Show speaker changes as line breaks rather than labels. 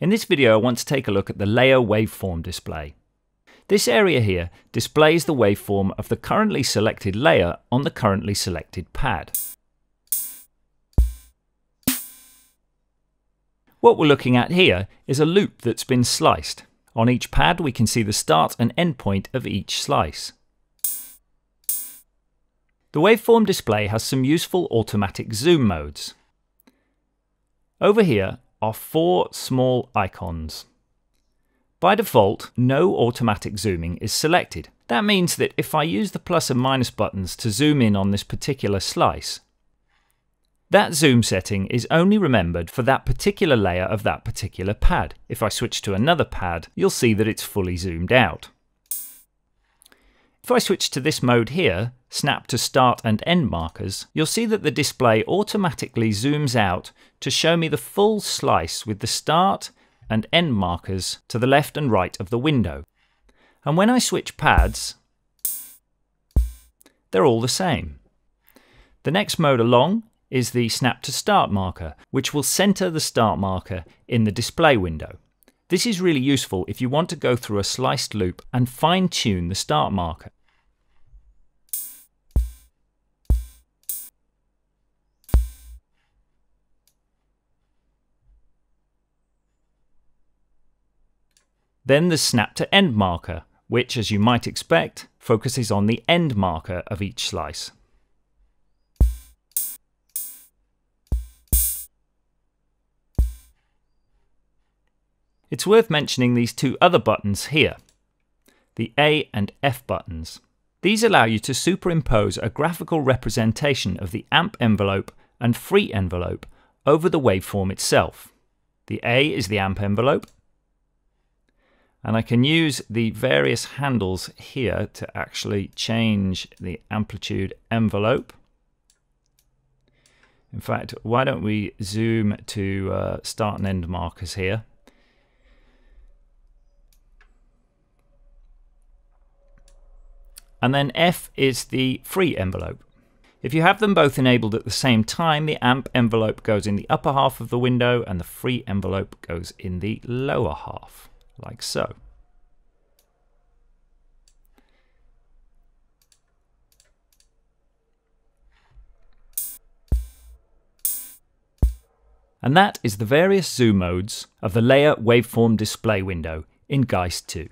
In this video I want to take a look at the layer waveform display. This area here displays the waveform of the currently selected layer on the currently selected pad. What we're looking at here is a loop that's been sliced. On each pad we can see the start and end point of each slice. The waveform display has some useful automatic zoom modes. Over here are four small icons. By default, no automatic zooming is selected. That means that if I use the plus and minus buttons to zoom in on this particular slice, that zoom setting is only remembered for that particular layer of that particular pad. If I switch to another pad, you'll see that it's fully zoomed out. If I switch to this mode here, snap to start and end markers, you'll see that the display automatically zooms out to show me the full slice with the start and end markers to the left and right of the window. And when I switch pads, they're all the same. The next mode along is the snap to start marker, which will center the start marker in the display window. This is really useful if you want to go through a sliced loop and fine tune the start marker. Then the snap to end marker, which as you might expect, focuses on the end marker of each slice. It's worth mentioning these two other buttons here, the A and F buttons. These allow you to superimpose a graphical representation of the AMP envelope and free envelope over the waveform itself. The A is the AMP envelope, and I can use the various handles here to actually change the amplitude envelope. In fact, why don't we zoom to uh, start and end markers here. And then F is the free envelope. If you have them both enabled at the same time, the AMP envelope goes in the upper half of the window and the free envelope goes in the lower half, like so. And that is the various zoom modes of the layer waveform display window in Geist 2.